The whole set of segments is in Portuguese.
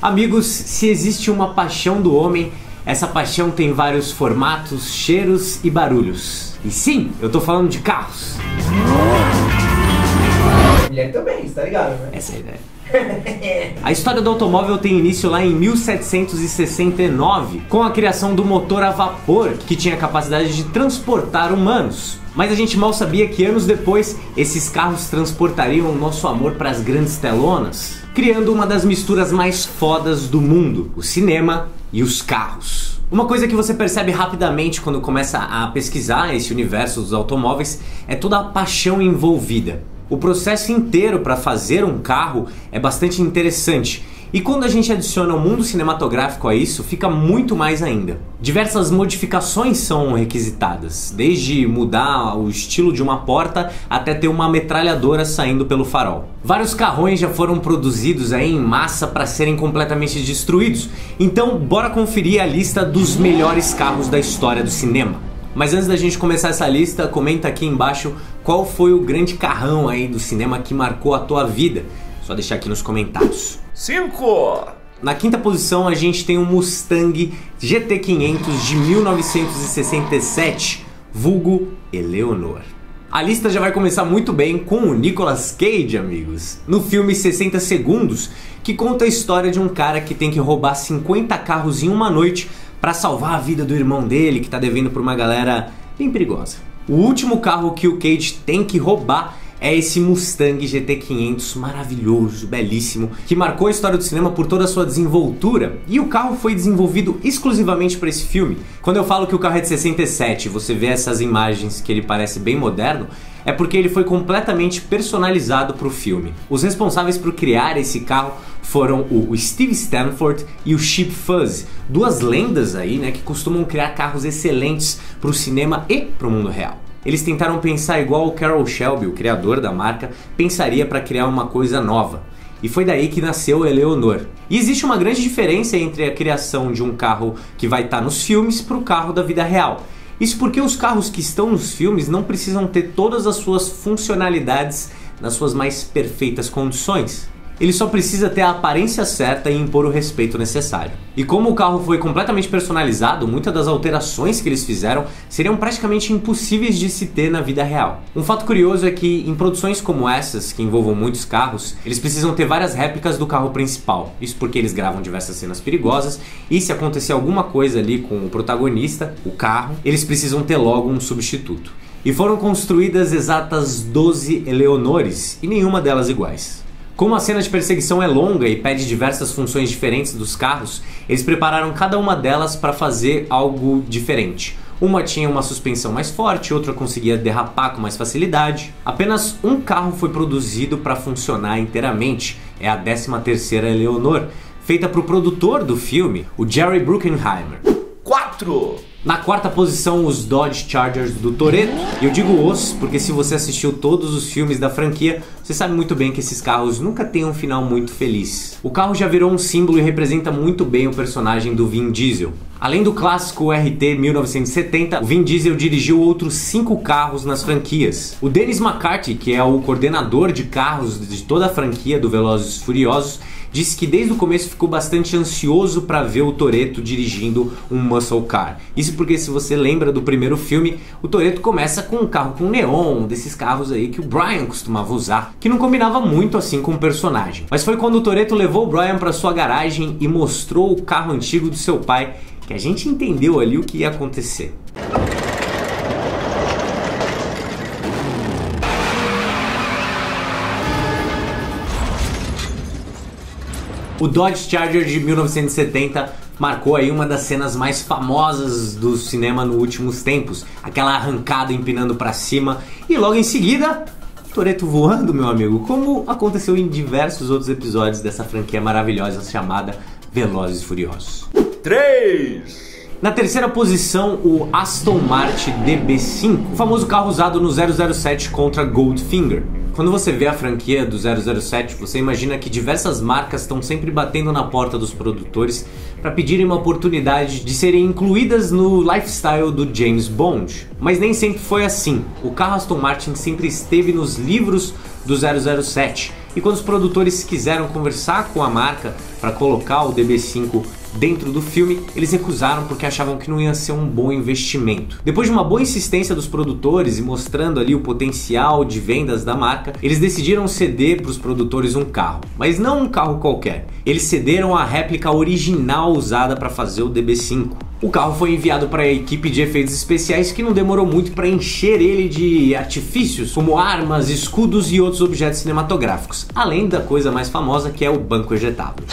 Amigos, se existe uma paixão do homem, essa paixão tem vários formatos, cheiros e barulhos. E sim, eu tô falando de carros. Mulher também, tá ligado, né? Essa é a ideia. A história do automóvel tem início lá em 1769, com a criação do motor a vapor, que tinha a capacidade de transportar humanos. Mas a gente mal sabia que anos depois esses carros transportariam o nosso amor para as grandes telonas, criando uma das misturas mais fodas do mundo: o cinema e os carros. Uma coisa que você percebe rapidamente quando começa a pesquisar esse universo dos automóveis é toda a paixão envolvida. O processo inteiro para fazer um carro é bastante interessante. E quando a gente adiciona o mundo cinematográfico a isso, fica muito mais ainda. Diversas modificações são requisitadas, desde mudar o estilo de uma porta até ter uma metralhadora saindo pelo farol. Vários carrões já foram produzidos aí em massa para serem completamente destruídos. Então, bora conferir a lista dos melhores carros da história do cinema. Mas antes da gente começar essa lista, comenta aqui embaixo qual foi o grande carrão aí do cinema que marcou a tua vida. Só deixar aqui nos comentários. 5. Na quinta posição a gente tem o Mustang GT500 de 1967, vulgo Eleonor. A lista já vai começar muito bem com o Nicolas Cage, amigos, no filme 60 Segundos, que conta a história de um cara que tem que roubar 50 carros em uma noite para salvar a vida do irmão dele que tá devendo por uma galera bem perigosa. O último carro que o Cage tem que roubar é esse Mustang GT500 maravilhoso, belíssimo, que marcou a história do cinema por toda a sua desenvoltura. E o carro foi desenvolvido exclusivamente para esse filme. Quando eu falo que o carro é de 67, você vê essas imagens que ele parece bem moderno, é porque ele foi completamente personalizado para o filme. Os responsáveis por criar esse carro foram o Steve Stanford e o Chip Fuzz, duas lendas aí, né, que costumam criar carros excelentes para o cinema e para o mundo real. Eles tentaram pensar igual o Carroll Shelby, o criador da marca, pensaria para criar uma coisa nova. E foi daí que nasceu Eleonor. E existe uma grande diferença entre a criação de um carro que vai estar tá nos filmes para o carro da vida real. Isso porque os carros que estão nos filmes não precisam ter todas as suas funcionalidades nas suas mais perfeitas condições. Ele só precisa ter a aparência certa e impor o respeito necessário. E como o carro foi completamente personalizado, muitas das alterações que eles fizeram seriam praticamente impossíveis de se ter na vida real. Um fato curioso é que em produções como essas, que envolvam muitos carros, eles precisam ter várias réplicas do carro principal. Isso porque eles gravam diversas cenas perigosas e se acontecer alguma coisa ali com o protagonista, o carro, eles precisam ter logo um substituto. E foram construídas exatas 12 Eleonores e nenhuma delas iguais. Como a cena de perseguição é longa e pede diversas funções diferentes dos carros, eles prepararam cada uma delas para fazer algo diferente. Uma tinha uma suspensão mais forte, outra conseguia derrapar com mais facilidade. Apenas um carro foi produzido para funcionar inteiramente, é a 13ª Eleonor, feita para o produtor do filme, o Jerry Bruckheimer. 4. Na quarta posição, os Dodge Chargers do Toretto. E eu digo os, porque se você assistiu todos os filmes da franquia, você sabe muito bem que esses carros nunca têm um final muito feliz. O carro já virou um símbolo e representa muito bem o personagem do Vin Diesel. Além do clássico RT 1970, o Vin Diesel dirigiu outros cinco carros nas franquias. O Dennis McCarthy, que é o coordenador de carros de toda a franquia do Velozes Furiosos, disse que desde o começo ficou bastante ansioso para ver o Toreto dirigindo um muscle car. Isso porque se você lembra do primeiro filme, o Toreto começa com um carro com neon, desses carros aí que o Brian costumava usar, que não combinava muito assim com o personagem. Mas foi quando o Toreto levou o Brian para sua garagem e mostrou o carro antigo do seu pai que a gente entendeu ali o que ia acontecer. O Dodge Charger de 1970 marcou aí uma das cenas mais famosas do cinema nos últimos tempos, aquela arrancada empinando para cima e logo em seguida Toreto voando, meu amigo, como aconteceu em diversos outros episódios dessa franquia maravilhosa chamada Velozes e Furiosos. 3 na terceira posição, o Aston Martin DB5, o famoso carro usado no 007 contra Goldfinger. Quando você vê a franquia do 007, você imagina que diversas marcas estão sempre batendo na porta dos produtores para pedirem uma oportunidade de serem incluídas no lifestyle do James Bond. Mas nem sempre foi assim. O carro Aston Martin sempre esteve nos livros do 007 E quando os produtores quiseram conversar com a marca para colocar o DB5 dentro do filme, eles recusaram porque achavam que não ia ser um bom investimento. Depois de uma boa insistência dos produtores e mostrando ali o potencial de vendas da marca, eles decidiram ceder para os produtores um carro, mas não um carro qualquer. Eles cederam a réplica original usada para fazer o DB5. O carro foi enviado para a equipe de efeitos especiais que não demorou muito para encher ele de artifícios, como armas, escudos e outros objetos cinematográficos, além da coisa mais famosa que é o banco ejetável.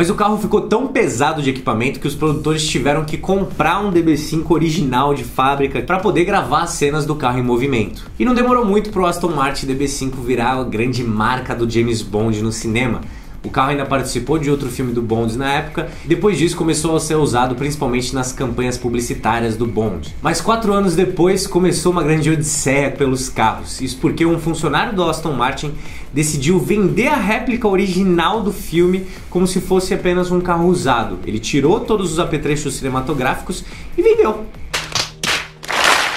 Mas o carro ficou tão pesado de equipamento que os produtores tiveram que comprar um DB5 original de fábrica para poder gravar as cenas do carro em movimento. E não demorou muito para o Aston Martin DB5 virar a grande marca do James Bond no cinema. O carro ainda participou de outro filme do Bond na época, depois disso começou a ser usado principalmente nas campanhas publicitárias do Bond. Mas quatro anos depois começou uma grande odisseia pelos carros, isso porque um funcionário do Aston Martin decidiu vender a réplica original do filme como se fosse apenas um carro usado. Ele tirou todos os apetrechos cinematográficos e vendeu.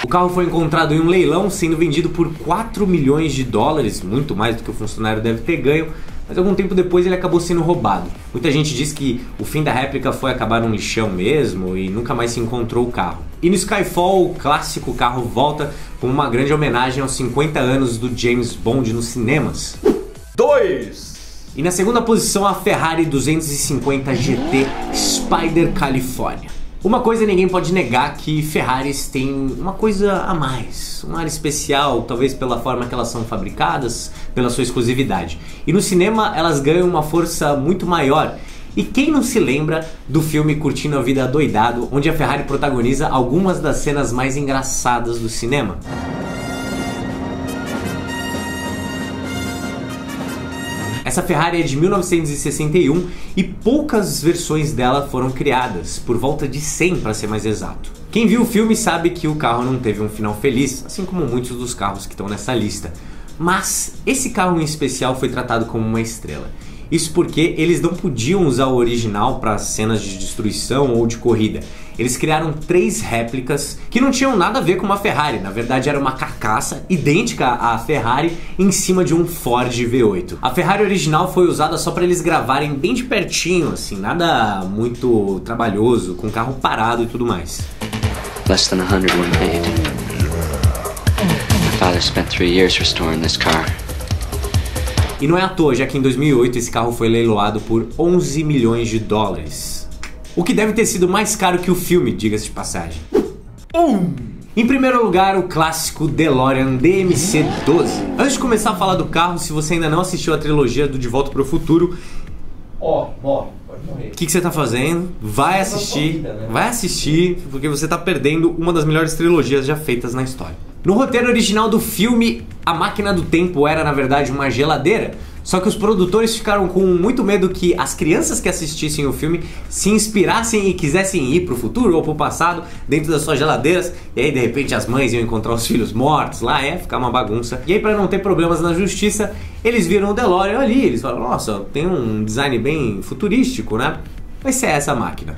O carro foi encontrado em um leilão sendo vendido por 4 milhões de dólares, muito mais do que o funcionário deve ter ganho, mas algum tempo depois ele acabou sendo roubado. Muita gente diz que o fim da réplica foi acabar num lixão mesmo e nunca mais se encontrou o carro. E no Skyfall, o clássico carro volta como uma grande homenagem aos 50 anos do James Bond nos cinemas. 2. E na segunda posição a Ferrari 250 GT Spider California. Uma coisa ninguém pode negar que Ferraris têm uma coisa a mais, um ar especial, talvez pela forma que elas são fabricadas, pela sua exclusividade. E no cinema elas ganham uma força muito maior. E quem não se lembra do filme Curtindo a Vida Doidado, onde a Ferrari protagoniza algumas das cenas mais engraçadas do cinema? Essa Ferrari é de 1961 e poucas versões dela foram criadas, por volta de 100 para ser mais exato. Quem viu o filme sabe que o carro não teve um final feliz, assim como muitos dos carros que estão nessa lista. Mas esse carro em especial foi tratado como uma estrela. Isso porque eles não podiam usar o original para cenas de destruição ou de corrida. Eles criaram três réplicas que não tinham nada a ver com uma Ferrari. Na verdade, era uma carcaça idêntica à Ferrari em cima de um Ford V8. A Ferrari original foi usada só para eles gravarem bem de pertinho, assim, nada muito trabalhoso, com carro parado e tudo mais. Less than a hundred were made. My father spent three years restoring this car. E não é à toa, já que em 2008 esse carro foi leiloado por 11 milhões de dólares. O que deve ter sido mais caro que o filme, diga-se de passagem. Um. Em primeiro lugar, o clássico DeLorean DMC-12. Antes de começar a falar do carro, se você ainda não assistiu a trilogia do De Volta para o Futuro, Ó, morre, pode morrer. o que, que você tá fazendo? Vai assistir, né? vai assistir, porque você tá perdendo uma das melhores trilogias já feitas na história. No roteiro original do filme, a máquina do tempo era na verdade uma geladeira. Só que os produtores ficaram com muito medo que as crianças que assistissem o filme se inspirassem e quisessem ir pro futuro ou pro passado dentro das suas geladeiras. E aí de repente as mães iam encontrar os filhos mortos lá, é ficar uma bagunça. E aí para não ter problemas na justiça, eles viram o DeLorean ali. Eles falaram: "Nossa, tem um design bem futurístico, né? Vai ser essa máquina".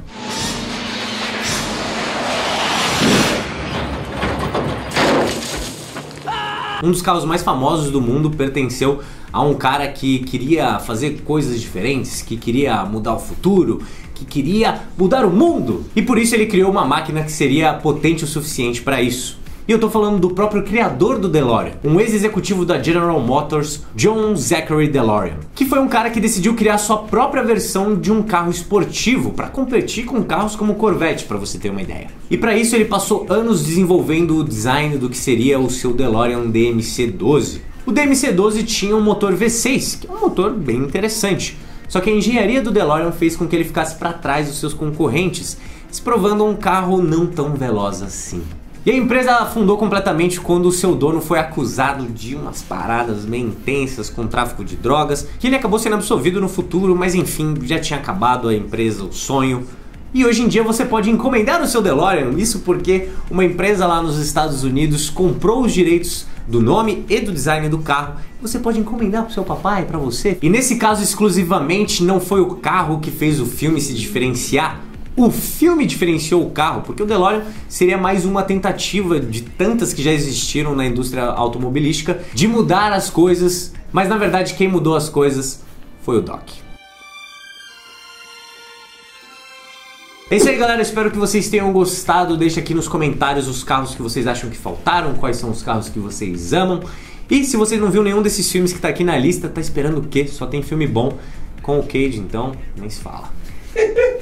Um dos carros mais famosos do mundo pertenceu a um cara que queria fazer coisas diferentes, que queria mudar o futuro, que queria mudar o mundo. E por isso ele criou uma máquina que seria potente o suficiente para isso. E eu tô falando do próprio criador do DeLorean, um ex-executivo da General Motors, John Zachary DeLorean, que foi um cara que decidiu criar sua própria versão de um carro esportivo para competir com carros como Corvette, para você ter uma ideia. E para isso ele passou anos desenvolvendo o design do que seria o seu DeLorean DMC-12. O DMC-12 tinha um motor V6, que é um motor bem interessante. Só que a engenharia do DeLorean fez com que ele ficasse para trás dos seus concorrentes, se provando um carro não tão veloz assim. E a empresa afundou completamente quando o seu dono foi acusado de umas paradas meio intensas com tráfico de drogas, que ele acabou sendo absolvido no futuro, mas enfim, já tinha acabado a empresa, o sonho. E hoje em dia você pode encomendar o seu DeLorean, isso porque uma empresa lá nos Estados Unidos comprou os direitos do nome e do design do carro. Você pode encomendar para seu papai, para você. E nesse caso exclusivamente não foi o carro que fez o filme se diferenciar. O filme diferenciou o carro porque o DeLorean seria mais uma tentativa de tantas que já existiram na indústria automobilística de mudar as coisas, mas na verdade quem mudou as coisas foi o Doc. É isso aí, galera. Espero que vocês tenham gostado. Deixa aqui nos comentários os carros que vocês acham que faltaram, quais são os carros que vocês amam. E se você não viu nenhum desses filmes que tá aqui na lista, tá esperando o quê? Só tem filme bom com o Cage, então nem se fala.